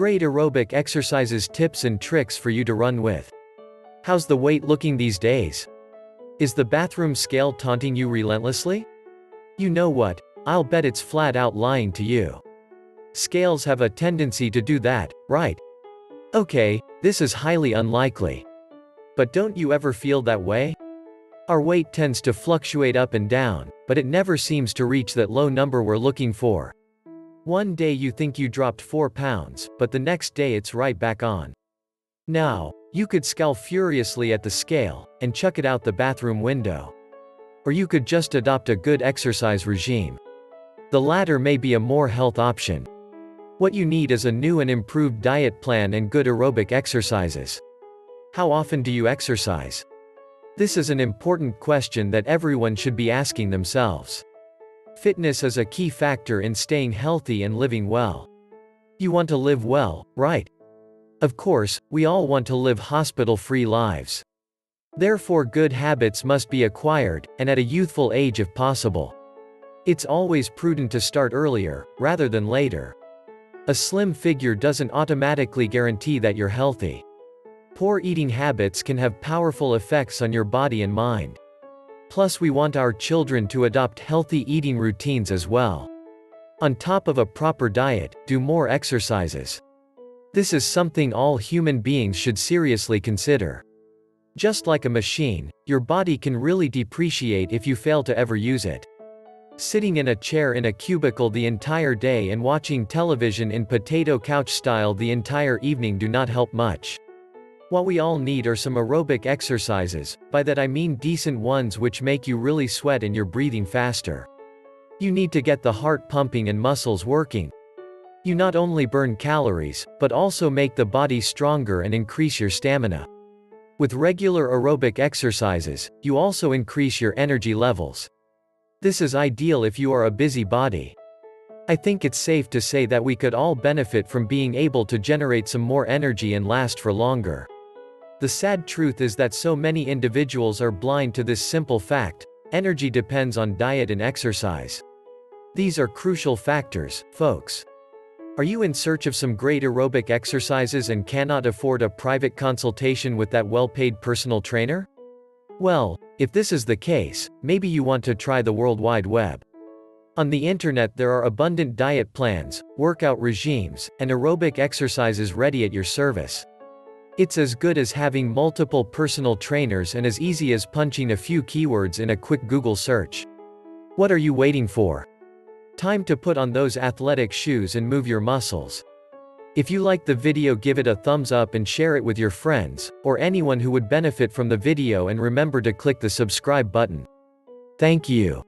great aerobic exercises tips and tricks for you to run with. How's the weight looking these days? Is the bathroom scale taunting you relentlessly? You know what, I'll bet it's flat out lying to you. Scales have a tendency to do that, right? Okay, this is highly unlikely. But don't you ever feel that way? Our weight tends to fluctuate up and down, but it never seems to reach that low number we're looking for. One day you think you dropped 4 pounds, but the next day it's right back on. Now, you could scowl furiously at the scale, and chuck it out the bathroom window. Or you could just adopt a good exercise regime. The latter may be a more health option. What you need is a new and improved diet plan and good aerobic exercises. How often do you exercise? This is an important question that everyone should be asking themselves. Fitness is a key factor in staying healthy and living well. You want to live well, right? Of course, we all want to live hospital-free lives. Therefore good habits must be acquired, and at a youthful age if possible. It's always prudent to start earlier, rather than later. A slim figure doesn't automatically guarantee that you're healthy. Poor eating habits can have powerful effects on your body and mind. Plus we want our children to adopt healthy eating routines as well. On top of a proper diet, do more exercises. This is something all human beings should seriously consider. Just like a machine, your body can really depreciate if you fail to ever use it. Sitting in a chair in a cubicle the entire day and watching television in potato couch style the entire evening do not help much. What we all need are some aerobic exercises, by that I mean decent ones which make you really sweat and you're breathing faster. You need to get the heart pumping and muscles working. You not only burn calories, but also make the body stronger and increase your stamina. With regular aerobic exercises, you also increase your energy levels. This is ideal if you are a busy body. I think it's safe to say that we could all benefit from being able to generate some more energy and last for longer. The sad truth is that so many individuals are blind to this simple fact, energy depends on diet and exercise. These are crucial factors, folks. Are you in search of some great aerobic exercises and cannot afford a private consultation with that well-paid personal trainer? Well, if this is the case, maybe you want to try the World Wide Web. On the internet there are abundant diet plans, workout regimes, and aerobic exercises ready at your service. It's as good as having multiple personal trainers and as easy as punching a few keywords in a quick Google search. What are you waiting for? Time to put on those athletic shoes and move your muscles. If you like the video give it a thumbs up and share it with your friends, or anyone who would benefit from the video and remember to click the subscribe button. Thank you.